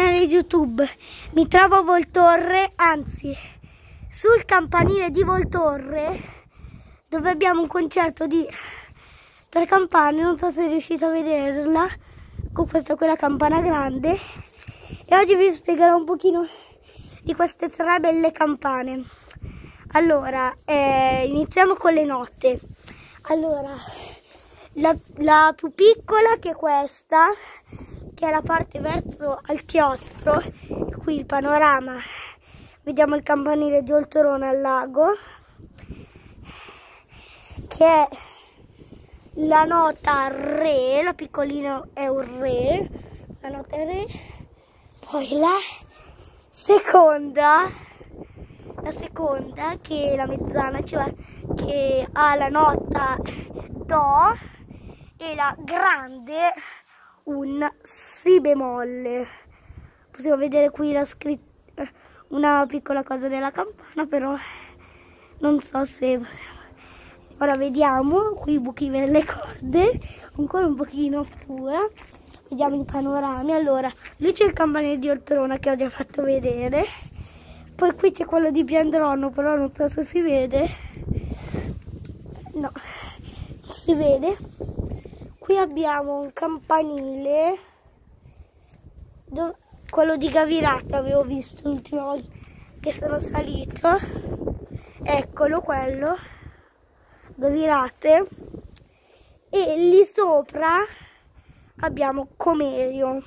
canale YouTube. Mi trovo a Voltorre, anzi, sul campanile di Voltorre, dove abbiamo un concerto di tre campane. Non so se riuscite a vederla, con questa quella campana grande. E oggi vi spiegherò un pochino di queste tre belle campane. Allora, eh, iniziamo con le note. Allora, la, la più piccola che è questa, che è la parte verso al chiostro, qui il panorama, vediamo il campanile di Oltorone al lago, che è la nota Re, la piccolina è un Re, la nota Re, poi la seconda, la seconda che è la mezzana, cioè che ha la nota Do e la grande un Si bemolle. Possiamo vedere qui la scritta, una piccola cosa della campana, però non so se. Ora vediamo qui i buchi per le corde, ancora un pochino pure. Vediamo i panorami. Allora, lì c'è il campanile di Oltrona che ho già fatto vedere. Poi qui c'è quello di Piandrono, però non so se si vede. No, si vede qui abbiamo un campanile quello di Gavirata avevo visto l'ultima volta che sono salito. Eccolo quello Gavirate. E lì sopra abbiamo Comerio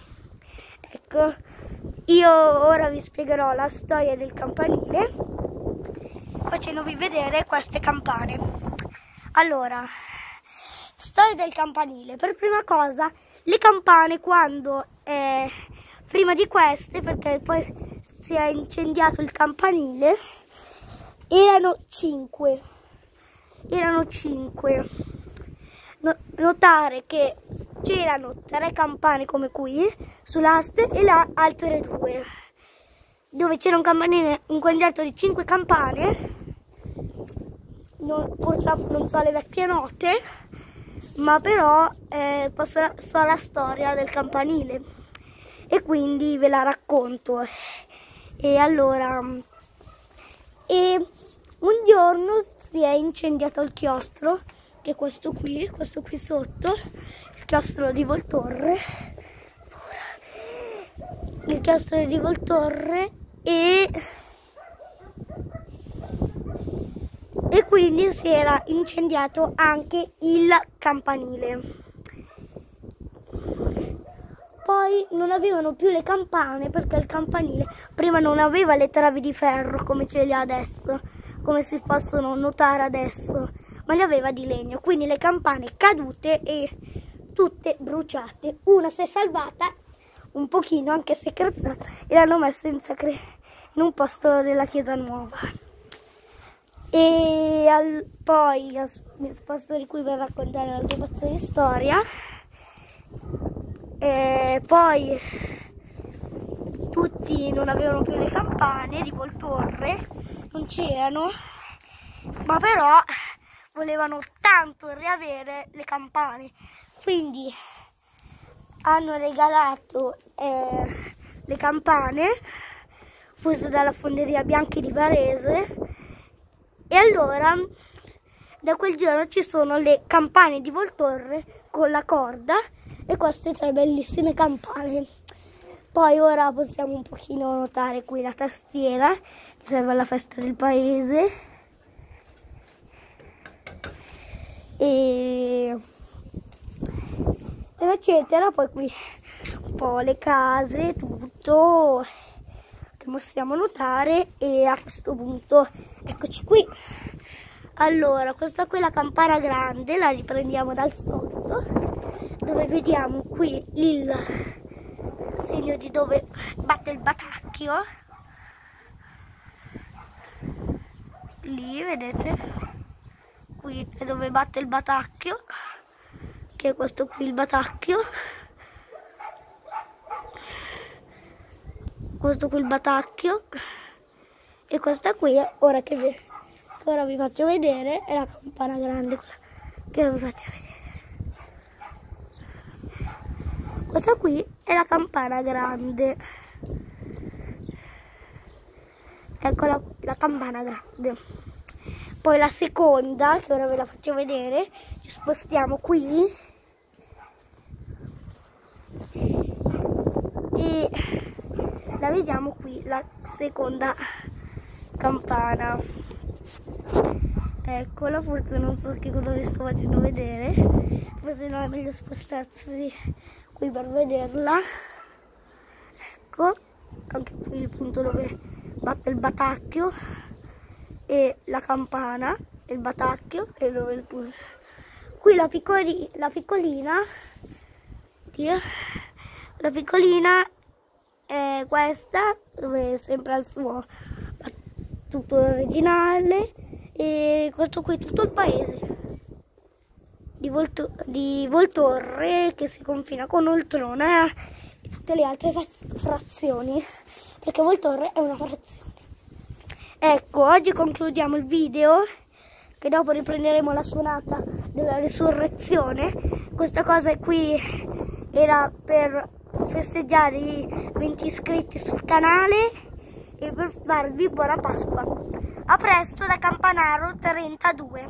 ecco io ora vi spiegherò la storia del campanile facendovi vedere queste campane. Allora Storia del campanile. Per prima cosa, le campane quando, eh, prima di queste, perché poi si è incendiato il campanile, erano 5. Erano 5. Notare che c'erano tre campane come qui, sull'aste, e là altre due. Dove c'era un campanile, congetto di 5 campane, non, purtroppo non so le vecchie note, ma però eh, so la storia del campanile. E quindi ve la racconto. E allora, e un giorno si è incendiato il chiostro, che è questo qui, questo qui sotto, il chiostro di Voltorre, il chiostro di Voltorre e quindi si era incendiato anche il campanile. Poi non avevano più le campane perché il campanile prima non aveva le travi di ferro come ce le ha adesso, come si possono notare adesso, ma le aveva di legno. Quindi le campane cadute e tutte bruciate. Una si è salvata un pochino, anche se crepata, e l'hanno messa in, in un posto della chiesa nuova e al, poi mi sposto di qui per raccontare la tua pezzo di storia e poi tutti non avevano più le campane di Voltorre non c'erano ma però volevano tanto riavere le campane. Quindi hanno regalato eh, le campane fuse dalla fonderia Bianchi di Varese e allora da quel giorno ci sono le campane di Voltorre con la corda e queste tre bellissime campane. Poi ora possiamo un pochino notare qui la tastiera che serve alla festa del paese. E eccetera poi qui un po' le case, tutto che possiamo notare e a questo punto eccoci qui. Allora questa qui è la campana grande la riprendiamo dal sotto dove vediamo qui il segno di dove batte il batacchio. Lì vedete? Qui è dove batte il batacchio che è questo qui il batacchio questo qui il batacchio. E questa qui ora che vi, ora vi faccio vedere è la campana grande che vi faccio vedere. Questa qui è la campana grande. Ecco la, la campana grande. Poi la seconda che ora ve la faccio vedere ci spostiamo qui e la vediamo qui la seconda campana. Eccola forse non so che cosa vi sto facendo vedere. Forse no è meglio spostarsi qui per vederla. Ecco anche qui il punto dove batte il batacchio e la campana il batacchio e dove il punto qui la, piccoli, la piccolina la piccolina è questa è sempre il suo tutto originale e questo qui tutto il paese. Di, Volto, di Voltorre che si confina con Oltrona e tutte le altre frazioni perché Voltorre è una frazione. Ecco oggi concludiamo il video che dopo riprenderemo la suonata della risurrezione. Questa cosa qui era per festeggiare 20 iscritti sul canale e per farvi buona Pasqua. A presto da Campanaro 32.